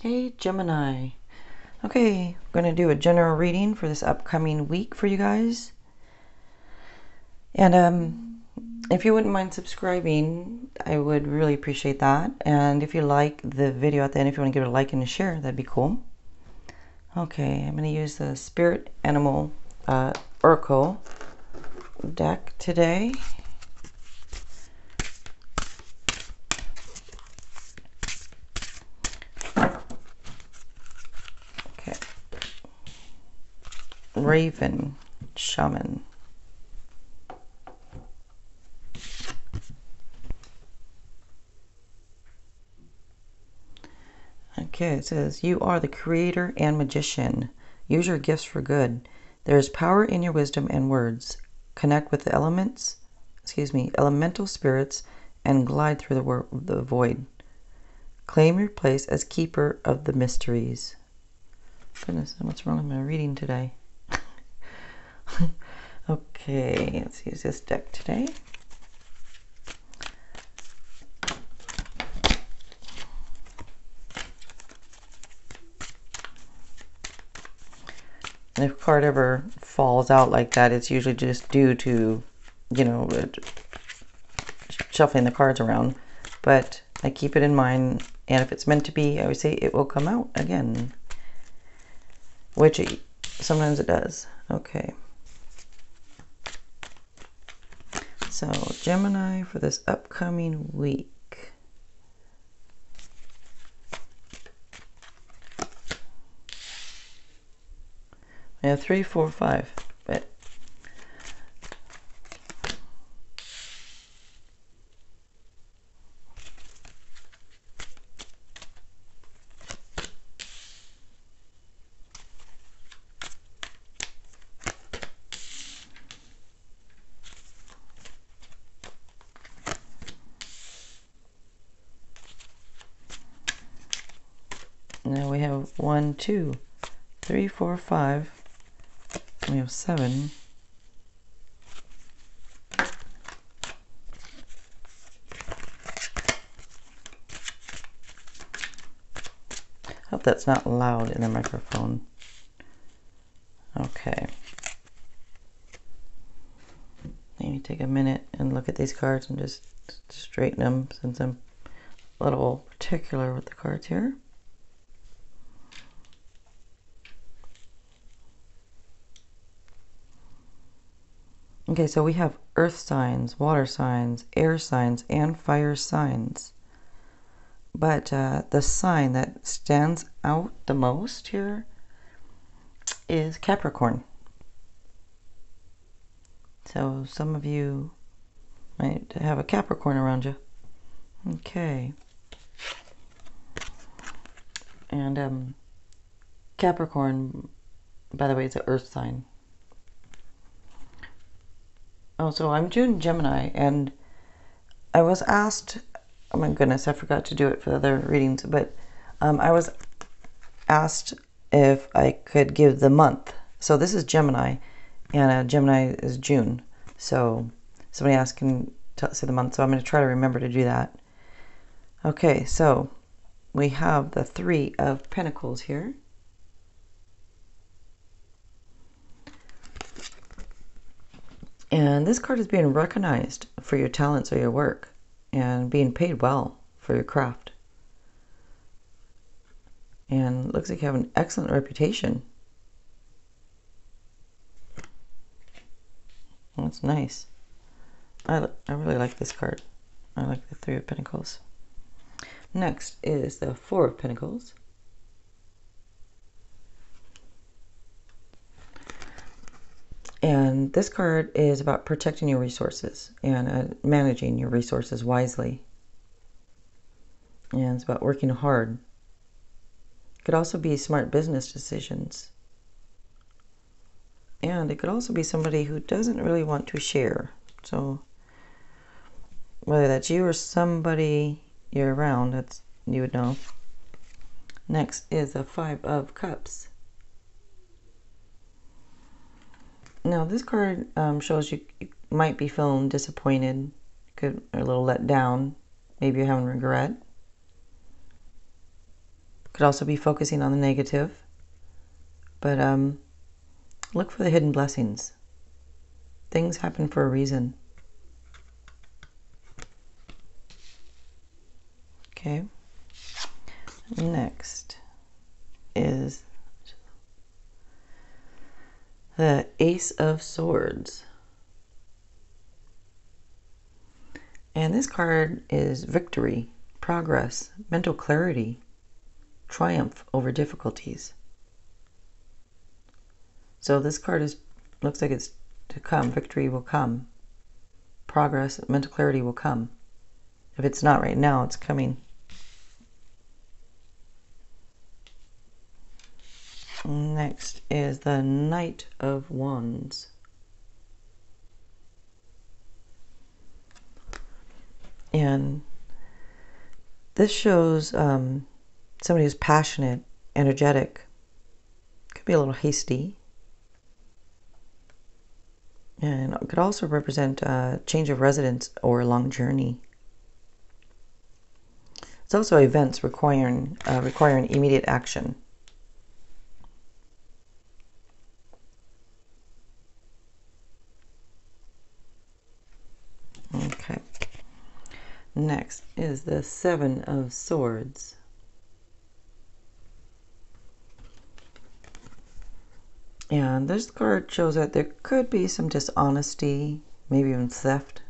Hey, Gemini. Okay, I'm going to do a general reading for this upcoming week for you guys. And um, if you wouldn't mind subscribing, I would really appreciate that. And if you like the video at the end, if you want to give it a like and a share, that'd be cool. Okay, I'm going to use the Spirit Animal uh, Oracle deck today. Raven Shaman. Okay, it says, You are the creator and magician. Use your gifts for good. There is power in your wisdom and words. Connect with the elements, excuse me, elemental spirits and glide through the, the void. Claim your place as keeper of the mysteries. Goodness, what's wrong with my reading today? okay, let's use this deck today. And if card ever falls out like that, it's usually just due to, you know, uh, shuffling the cards around. But I keep it in mind, and if it's meant to be, I would say it will come out again. Which it, sometimes it does. Okay. So, Gemini for this upcoming week. Yeah, three, four, five. We have one, two, three, four, five. We have seven. Hope that's not loud in the microphone. Okay. Maybe take a minute and look at these cards and just straighten them since I'm a little particular with the cards here. Okay, so we have earth signs, water signs, air signs, and fire signs. But uh, the sign that stands out the most here is Capricorn. So some of you might have a Capricorn around you. Okay. And um, Capricorn, by the way, is an earth sign. Oh, so I'm June Gemini, and I was asked, oh my goodness, I forgot to do it for the other readings, but um, I was asked if I could give the month. So this is Gemini, and uh, Gemini is June. So somebody asked, can say the month, so I'm going to try to remember to do that. Okay, so we have the Three of Pentacles here. And this card is being recognized for your talents or your work and being paid well for your craft. And looks like you have an excellent reputation. That's nice. I, I really like this card. I like the Three of Pentacles. Next is the Four of Pentacles. This card is about protecting your resources and uh, managing your resources wisely. And it's about working hard. It could also be smart business decisions. And it could also be somebody who doesn't really want to share. So whether that's you or somebody you're around, that's you would know. Next is a Five of Cups. Now this card um, shows you, might be feeling disappointed, could a little let down. Maybe you're having regret. Could also be focusing on the negative. But um, look for the hidden blessings. Things happen for a reason. Okay. Next is the Ace of Swords. And this card is victory, progress, mental clarity, triumph over difficulties. So this card is looks like it's to come. Victory will come. Progress, mental clarity will come. If it's not right now, it's coming. Next is the Knight of Wands. And this shows um, somebody who's passionate, energetic, could be a little hasty, and it could also represent a change of residence or a long journey. It's also events requiring uh, requiring immediate action. Okay. Next is the Seven of Swords. And this card shows that there could be some dishonesty, maybe even theft.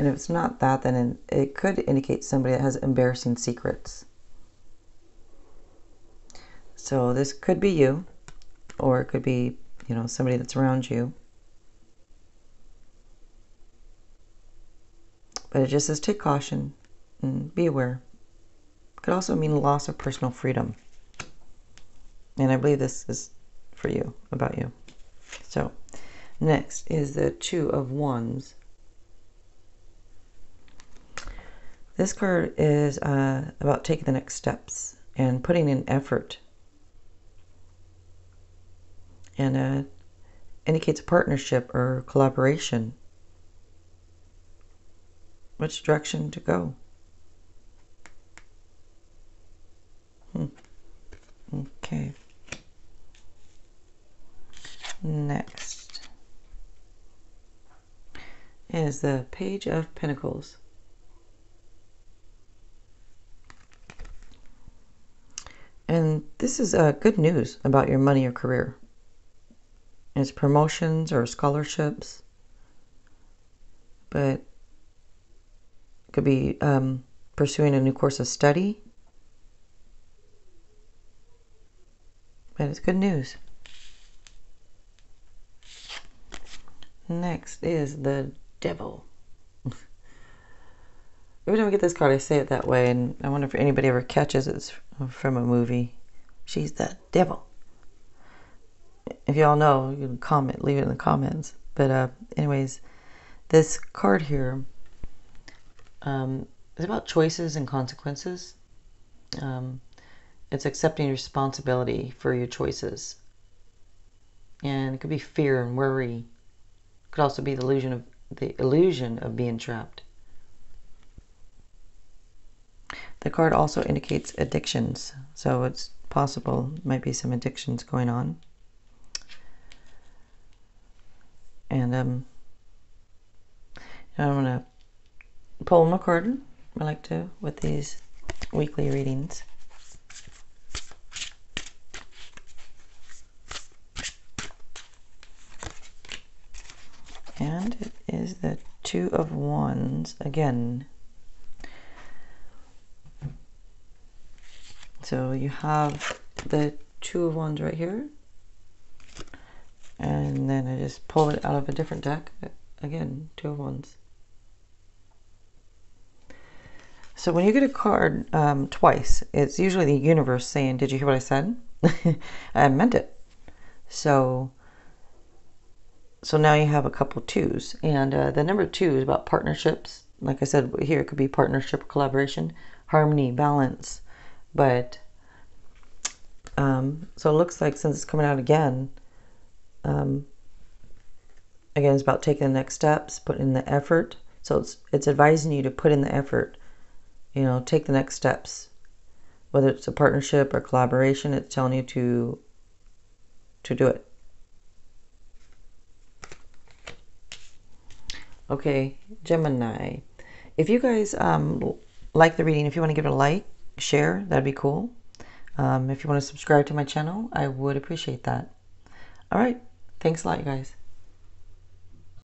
And if it's not that, then it could indicate somebody that has embarrassing secrets. So this could be you, or it could be, you know, somebody that's around you. But it just says take caution and be aware. Could also mean loss of personal freedom. And I believe this is for you, about you. So, next is the Two of Wands. This card is uh, about taking the next steps and putting in effort. And uh, indicates a partnership or collaboration. Which direction to go? Hmm. Okay. Next is the Page of Pentacles. And this is uh, good news about your money or career. It's promotions or scholarships, but could be um, pursuing a new course of study. But it's good news. Next is the devil. Every time I get this card, I say it that way, and I wonder if anybody ever catches it's from a movie. She's the devil. If y'all know, you can comment, leave it in the comments. But uh, anyways, this card here um, is about choices and consequences. Um, it's accepting responsibility for your choices. And it could be fear and worry It could also be the illusion of the illusion of being trapped. The card also indicates addictions, so it's possible might be some addictions going on. And um, I'm gonna pull my card. I like to with these weekly readings. And it is the Two of Wands again. So you have the Two of Wands right here. And then I just pull it out of a different deck. Again, Two of Wands. So when you get a card um, twice, it's usually the universe saying, did you hear what I said? I meant it. So so now you have a couple twos. And uh, the number two is about partnerships. Like I said, here it could be partnership, collaboration, harmony, balance. But um, so it looks like since it's coming out again, um, again, it's about taking the next steps, putting in the effort. So it's, it's advising you to put in the effort, you know, take the next steps. whether it's a partnership or collaboration, it's telling you to to do it. Okay, Gemini. If you guys um, like the reading, if you want to give it a like, share, that'd be cool. Um, if you want to subscribe to my channel, I would appreciate that. All right. Thanks a lot, you guys.